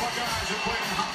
Buckeyes are playing